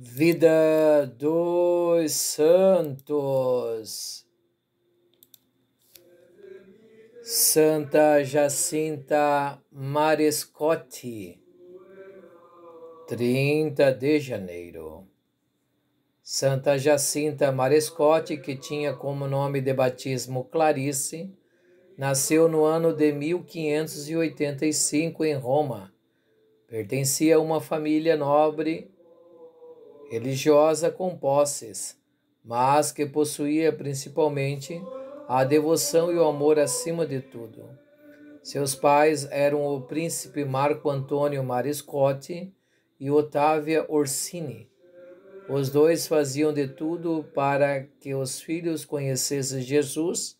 Vida dos Santos. Santa Jacinta Marescotti, 30 de janeiro. Santa Jacinta Marescotti, que tinha como nome de batismo Clarice, nasceu no ano de 1585 em Roma. Pertencia a uma família nobre religiosa com posses, mas que possuía principalmente a devoção e o amor acima de tudo. Seus pais eram o príncipe Marco Antônio Mariscotti e Otávia Orsini. Os dois faziam de tudo para que os filhos conhecessem Jesus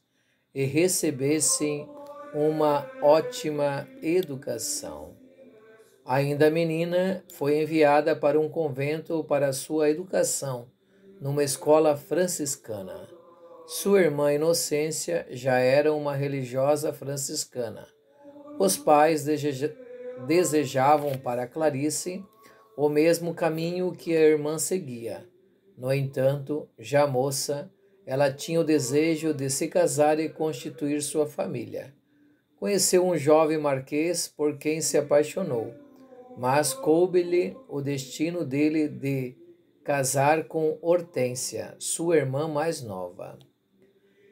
e recebessem uma ótima educação. Ainda menina, foi enviada para um convento para sua educação, numa escola franciscana. Sua irmã Inocência já era uma religiosa franciscana. Os pais desejavam para Clarice o mesmo caminho que a irmã seguia. No entanto, já moça, ela tinha o desejo de se casar e constituir sua família. Conheceu um jovem marquês por quem se apaixonou mas coube-lhe o destino dele de casar com Hortência, sua irmã mais nova.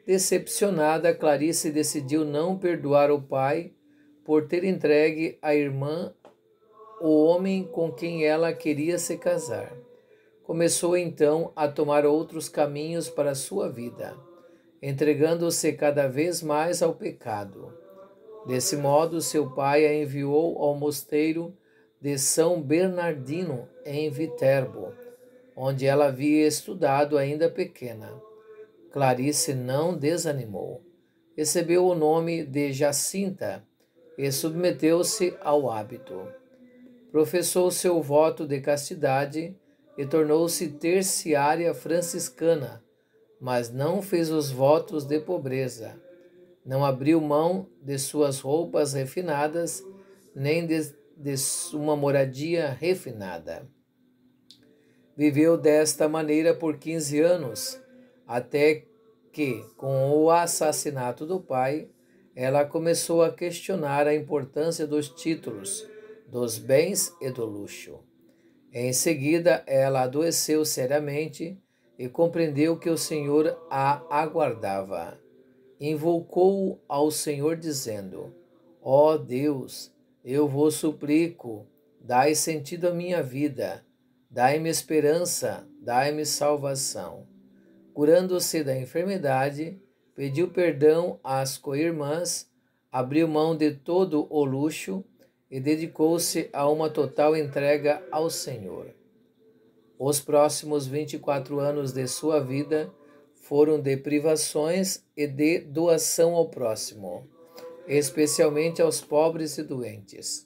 Decepcionada, Clarice decidiu não perdoar o pai por ter entregue à irmã o homem com quem ela queria se casar. Começou então a tomar outros caminhos para sua vida, entregando-se cada vez mais ao pecado. Desse modo, seu pai a enviou ao mosteiro de São Bernardino, em Viterbo, onde ela havia estudado ainda pequena. Clarice não desanimou. Recebeu o nome de Jacinta e submeteu-se ao hábito. Professou seu voto de castidade e tornou-se terciária franciscana, mas não fez os votos de pobreza. Não abriu mão de suas roupas refinadas, nem de de uma moradia refinada. Viveu desta maneira por 15 anos, até que, com o assassinato do pai, ela começou a questionar a importância dos títulos, dos bens e do luxo. Em seguida, ela adoeceu seriamente e compreendeu que o Senhor a aguardava. Invocou ao Senhor, dizendo: Ó oh Deus, eu vos suplico, dai sentido à minha vida, dai-me esperança, dai-me salvação. Curando-se da enfermidade, pediu perdão às co-irmãs, abriu mão de todo o luxo e dedicou-se a uma total entrega ao Senhor. Os próximos 24 anos de sua vida foram de privações e de doação ao próximo especialmente aos pobres e doentes.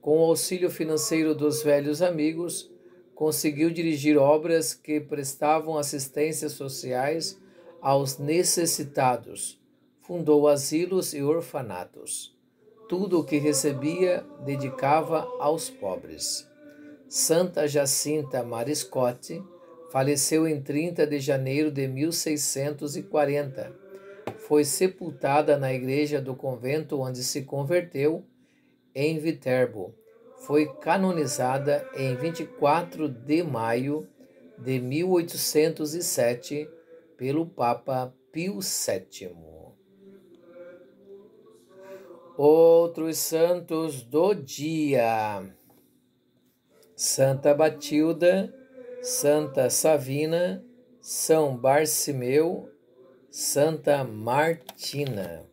Com o auxílio financeiro dos velhos amigos, conseguiu dirigir obras que prestavam assistências sociais aos necessitados, fundou asilos e orfanatos. Tudo o que recebia dedicava aos pobres. Santa Jacinta Mariscotti faleceu em 30 de janeiro de 1640 foi sepultada na igreja do convento onde se converteu, em Viterbo. Foi canonizada em 24 de maio de 1807 pelo Papa Pio VII. Outros santos do dia: Santa Batilda, Santa Savina, São Barcimeu, Santa Martina.